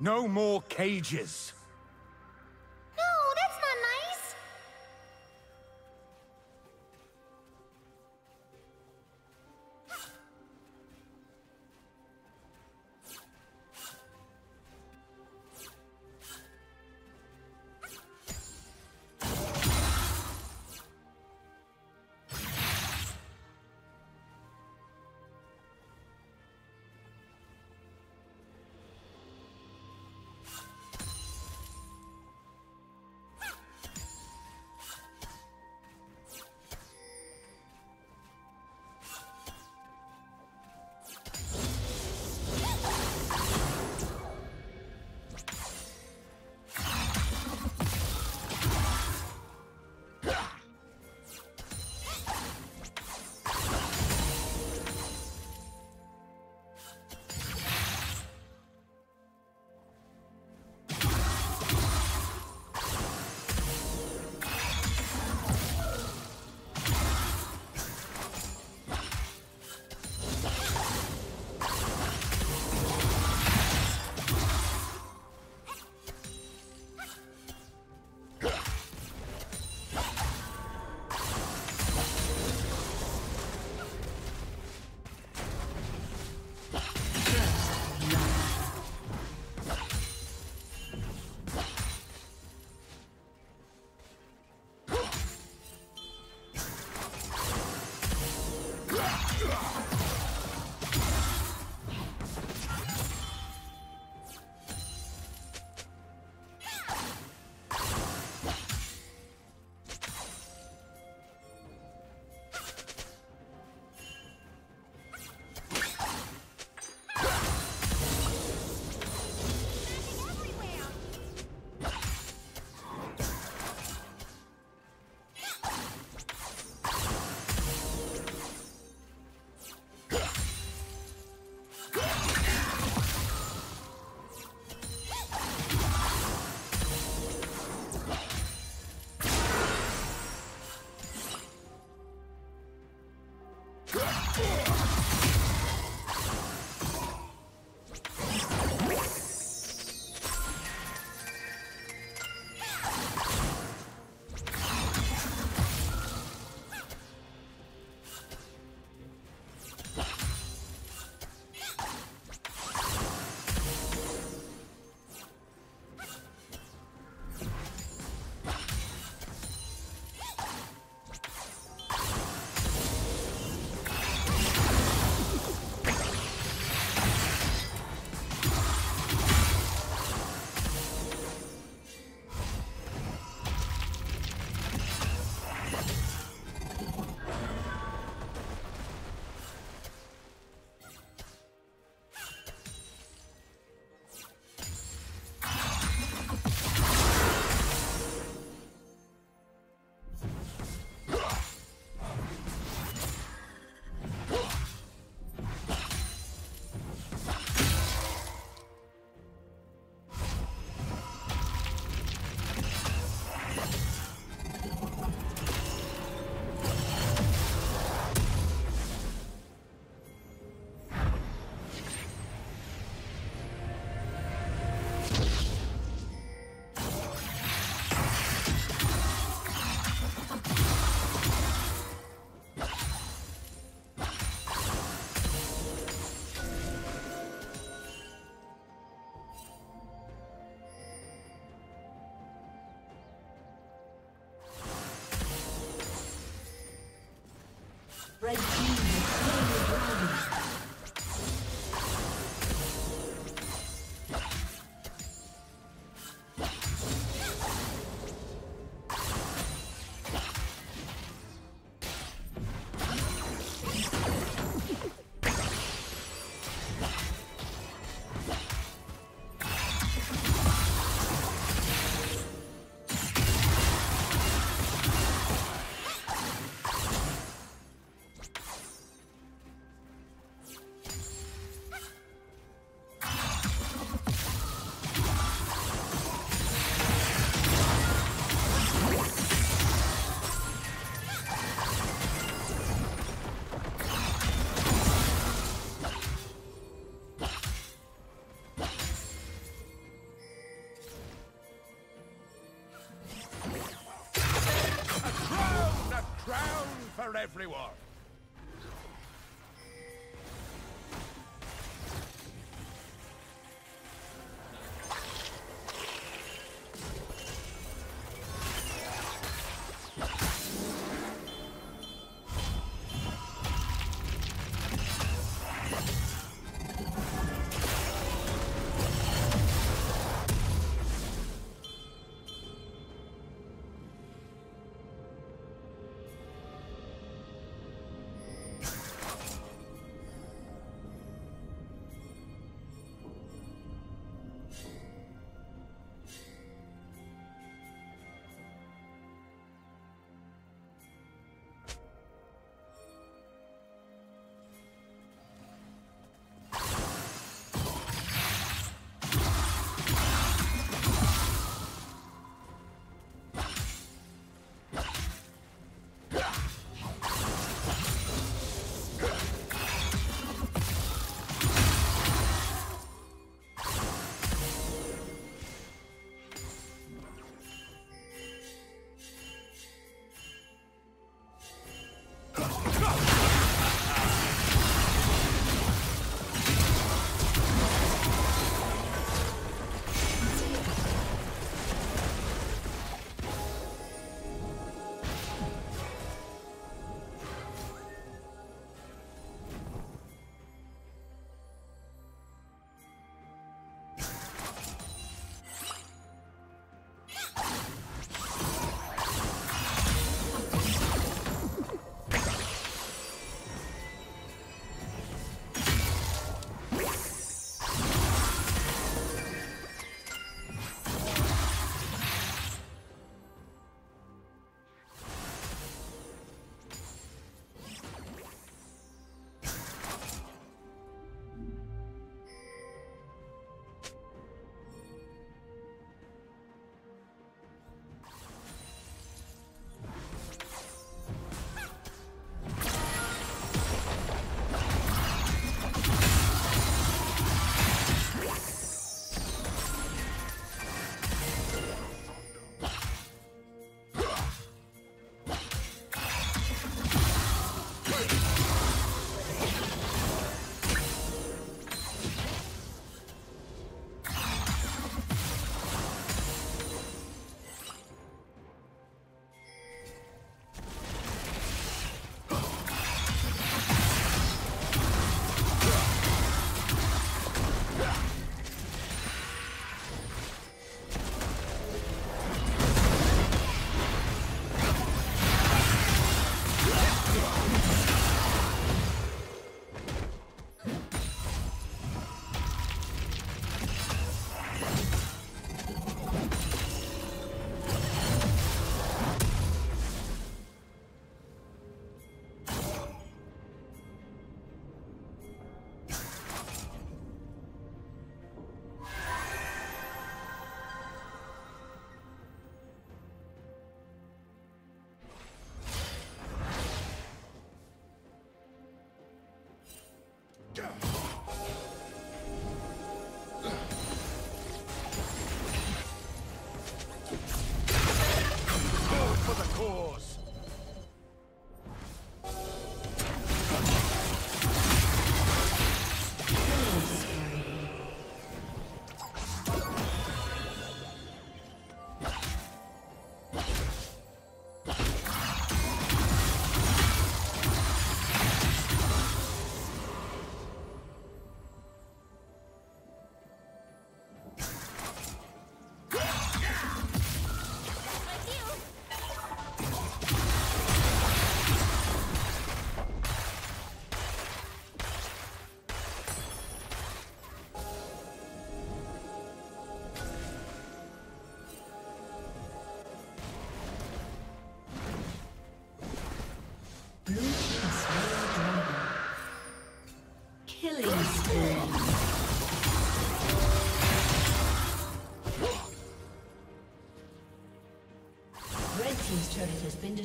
No more cages. Everyone. been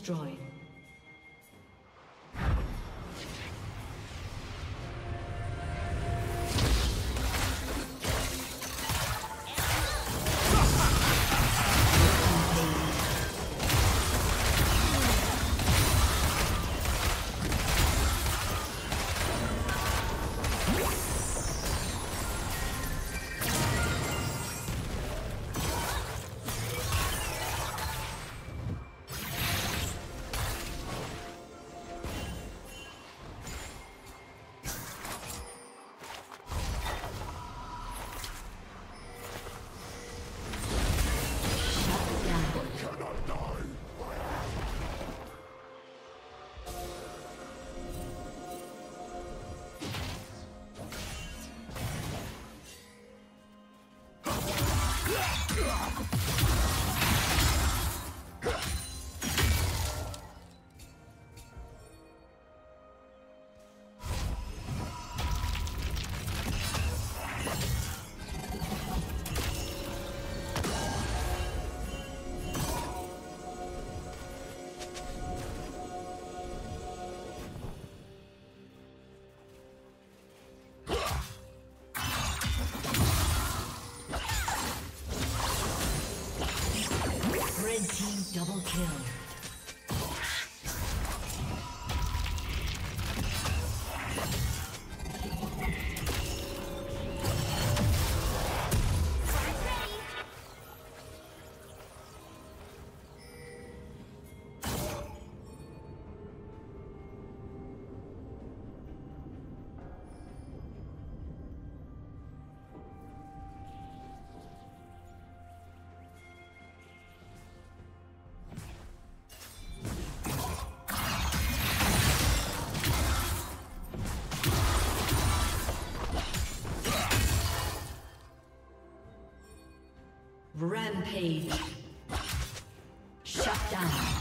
destroyed. Kill. Rampage. Shut down.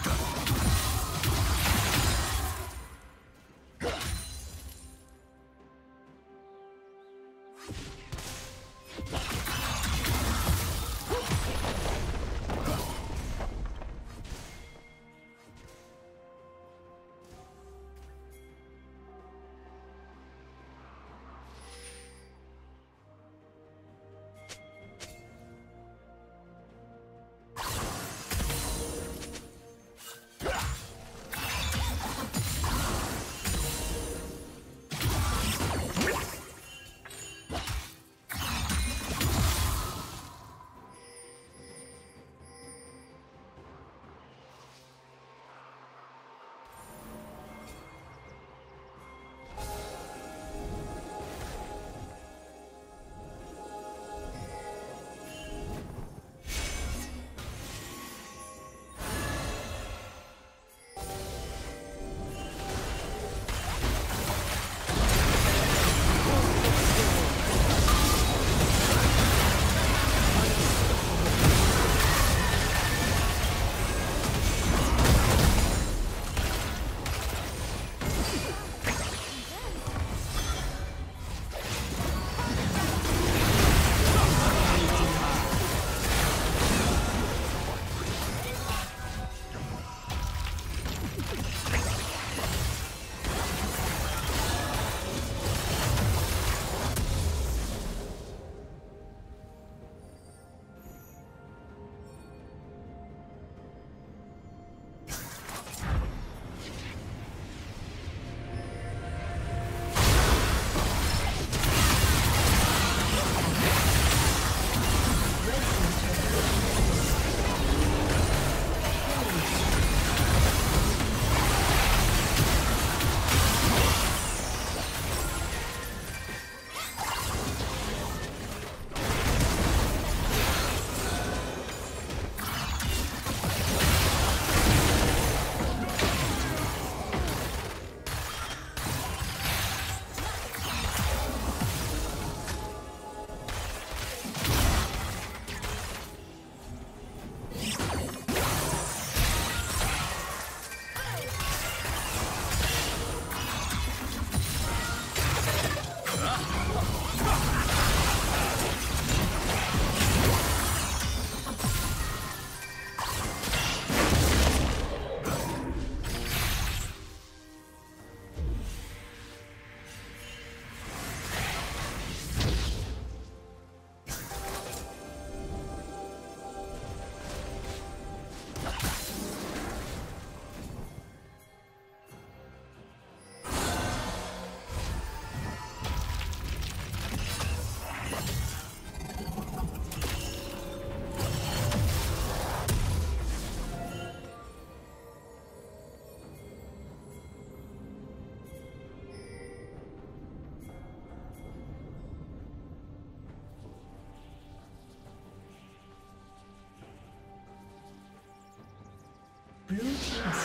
Blue team